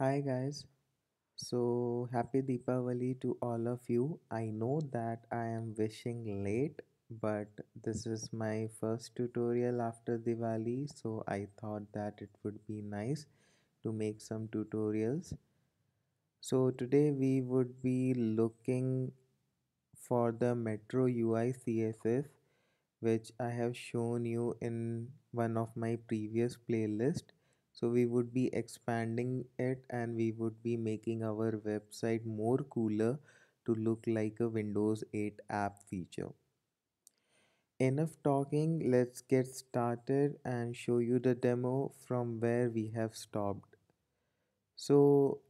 Hi guys, so happy Deepavali to all of you. I know that I am wishing late, but this is my first tutorial after Diwali, so I thought that it would be nice to make some tutorials. So today we would be looking for the Metro UI CSS which I have shown you in one of my previous playlist. So we would be expanding it and we would be making our website more cooler to look like a Windows 8 app feature. Enough talking, let's get started and show you the demo from where we have stopped. So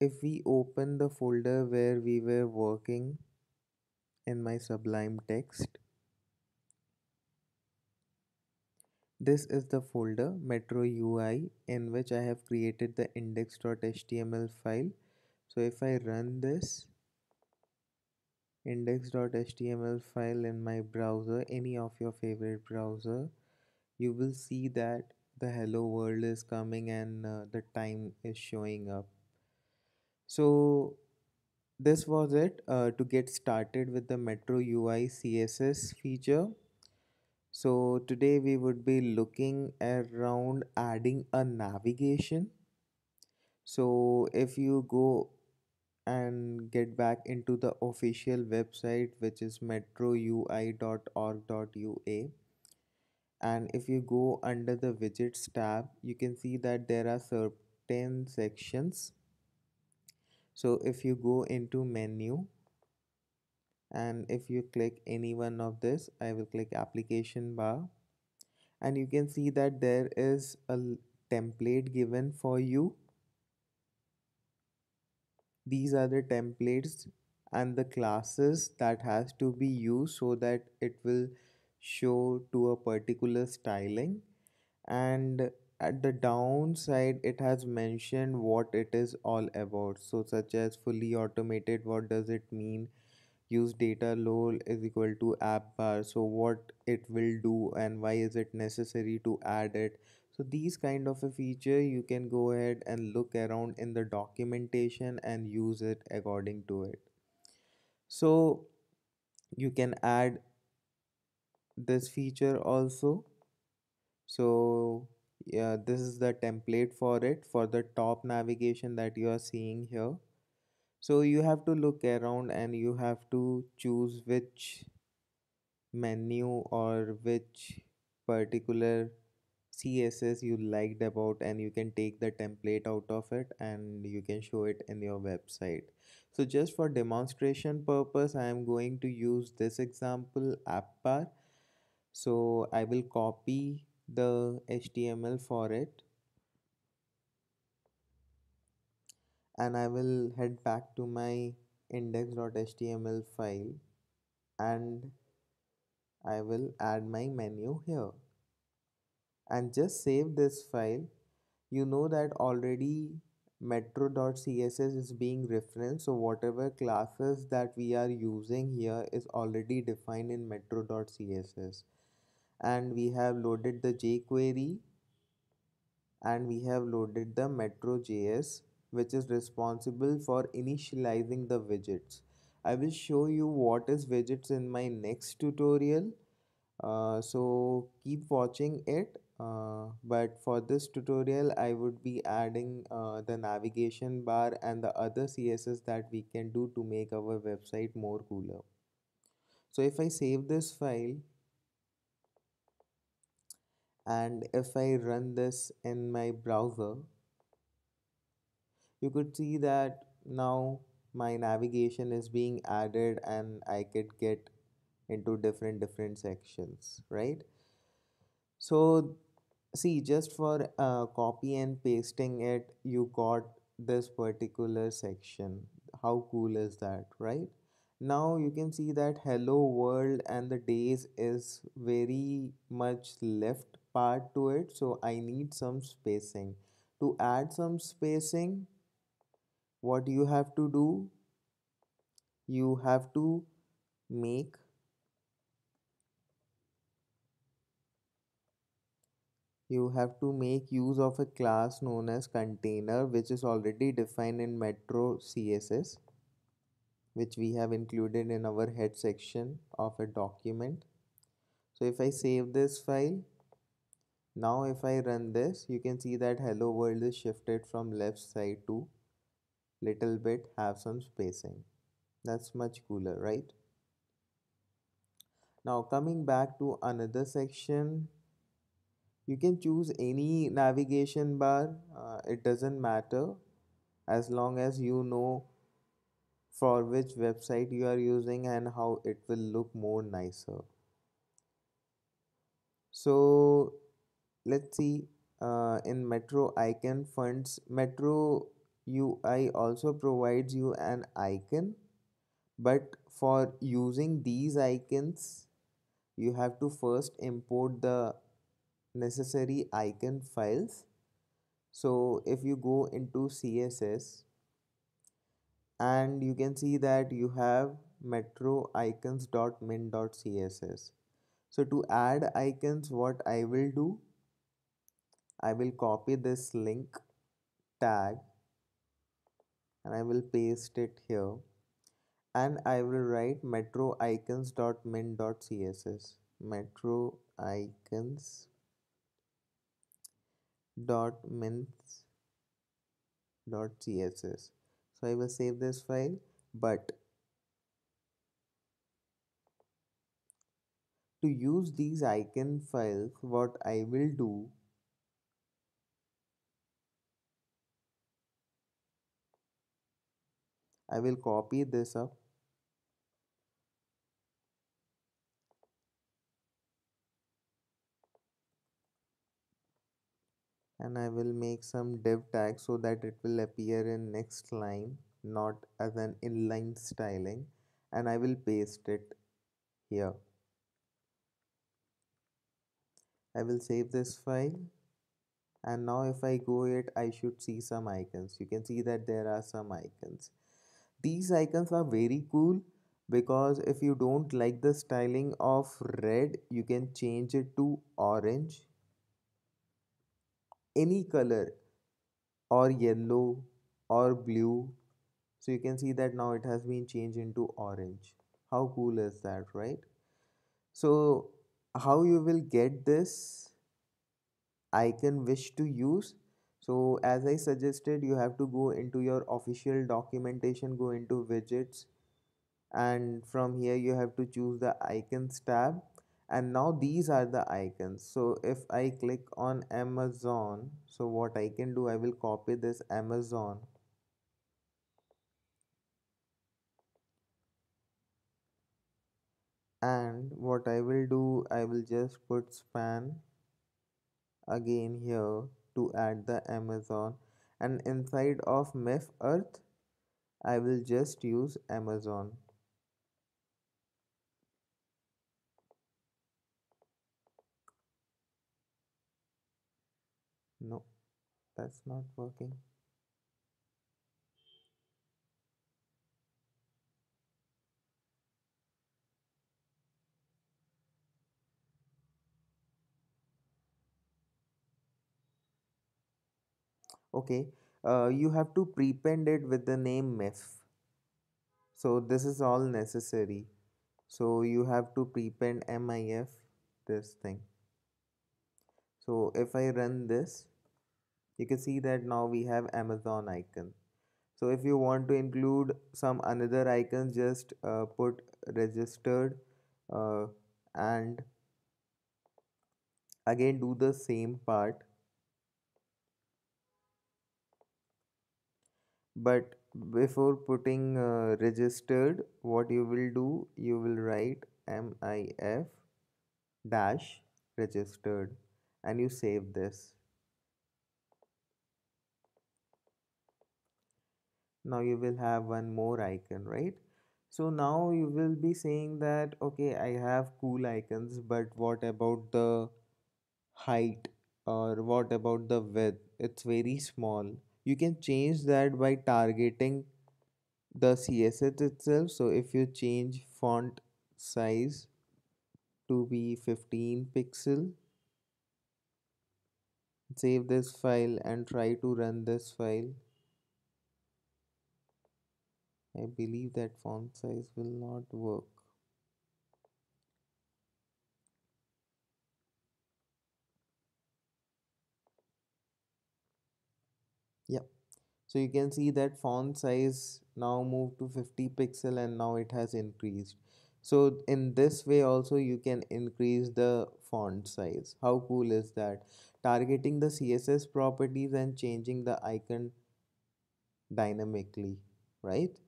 if we open the folder where we were working in my Sublime text, This is the folder Metro UI in which I have created the index.html file. So if I run this index.html file in my browser, any of your favorite browser, you will see that the hello world is coming and uh, the time is showing up. So this was it uh, to get started with the Metro UI CSS feature. So today we would be looking around adding a navigation. So if you go and get back into the official website which is metroui.org.ua and if you go under the widgets tab you can see that there are certain sections so if you go into menu and if you click any one of this I will click application bar. And you can see that there is a template given for you. These are the templates and the classes that has to be used so that it will show to a particular styling. And at the downside it has mentioned what it is all about. So such as fully automated what does it mean use data load is equal to app bar. So what it will do and why is it necessary to add it? So these kind of a feature you can go ahead and look around in the documentation and use it according to it. So you can add this feature also. So yeah this is the template for it for the top navigation that you are seeing here so you have to look around and you have to choose which menu or which particular css you liked about and you can take the template out of it and you can show it in your website. So just for demonstration purpose i am going to use this example app bar so i will copy the html for it and i will head back to my index.html file and I will add my menu here. And just save this file. You know that already metro.css is being referenced so whatever classes that we are using here is already defined in metro.css and we have loaded the jquery and we have loaded the metro.js which is responsible for initializing the widgets. I will show you what is widgets in my next tutorial. Uh, so keep watching it. Uh, but for this tutorial I would be adding uh, the navigation bar and the other CSS that we can do to make our website more cooler. So if I save this file and if I run this in my browser you could see that now my navigation is being added and I could get into different different sections right? So see just for uh, copy and pasting it you got this particular section. How cool is that right? Now you can see that hello world and the days is very much left part to it. So i need some spacing. To add some spacing what you have to do you have to make you have to make use of a class known as container which is already defined in metro css which we have included in our head section of a document. So if i save this file now if i run this you can see that hello world is shifted from left side to little bit have some spacing. That's much cooler right? Now coming back to another section you can choose any navigation bar uh, it doesn't matter as long as you know for which website you are using and how it will look more nicer. So let's see uh, in metro icon fonts metro ui also provides you an icon but for using these icons you have to first import the necessary icon files. So if you go into css and you can see that you have metro icons.min.css so to add icons what i will do? I will copy this link tag and i will paste it here. And i will write metro icons.min.css metro icons dot mints dot css so i will save this file but to use these icon files what i will do i will copy this up and I will make some div tag so that it will appear in next line not as an inline styling and I will paste it here. I will save this file and now if I go it I should see some icons. You can see that there are some icons. These icons are very cool because if you don't like the styling of red you can change it to orange. Any color or yellow or blue. So you can see that now it has been changed into orange. How cool is that right? So how you will get this icon wish to use so as i suggested you have to go into your official documentation go into widgets and from here you have to choose the icons tab. And now these are the icons. So if i click on amazon so what i can do i will copy this amazon. And what i will do i will just put span again here to add the amazon. And inside of mef earth i will just use amazon. No that's not working okay. Uh, you have to prepend it with the name mef so this is all necessary. So you have to prepend mif this thing. So if I run this you can see that now we have Amazon icon. So if you want to include some another icon just uh, put registered uh, and again do the same part but before putting uh, registered what you will do you will write mif dash registered and you save this. Now you will have one more icon right? So now you will be saying that okay i have cool icons but what about the height or what about the width? It's very small you can change that by targeting the css itself. So if you change font size to be 15 pixel save this file and try to run this file. I believe that font size will not work yeah so you can see that font size now moved to 50 pixel and now it has increased. So in this way also you can increase the font size. How cool is that? Targeting the css properties and changing the icon dynamically right?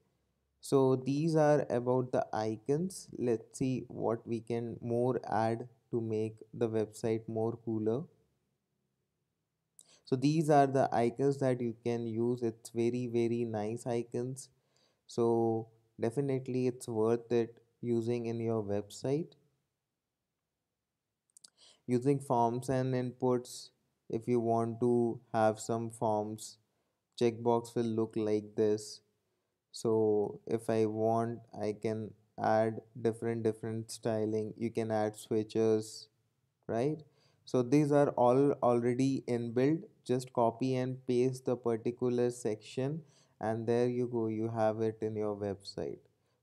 So these are about the icons. Let's see what we can more add to make the website more cooler so these are the icons that you can use. It's very very nice icons. So definitely it's worth it using in your website. Using forms and inputs if you want to have some forms checkbox will look like this. So if i want i can add different different styling. You can add switches right so these are all already inbuilt. Just copy and paste the particular section and there you go you have it in your website.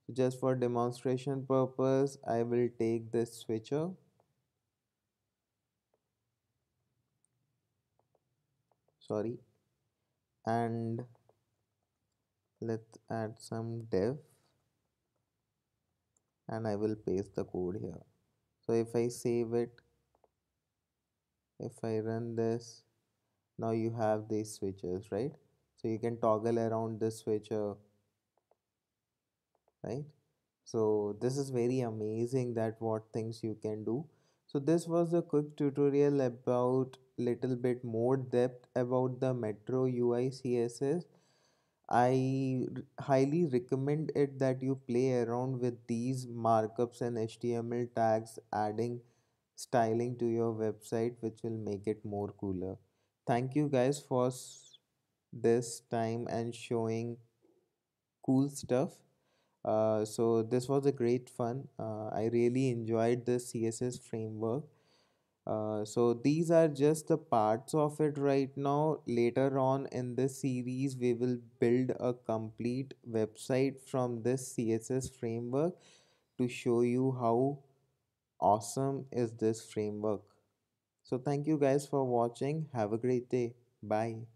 So just for demonstration purpose i will take this switcher. Sorry. And let's add some div and I will paste the code here. So if I save it if I run this now you have these switches right? So you can toggle around this switcher right? So this is very amazing that what things you can do. So this was a quick tutorial about little bit more depth about the metro ui css I highly recommend it that you play around with these markups and HTML tags, adding styling to your website, which will make it more cooler. Thank you guys for this time and showing cool stuff. Uh, so this was a great fun. Uh, I really enjoyed the CSS framework. Uh, so these are just the parts of it right now. Later on in this series, we will build a complete website from this CSS framework to show you how awesome is this framework. So thank you guys for watching. Have a great day. Bye.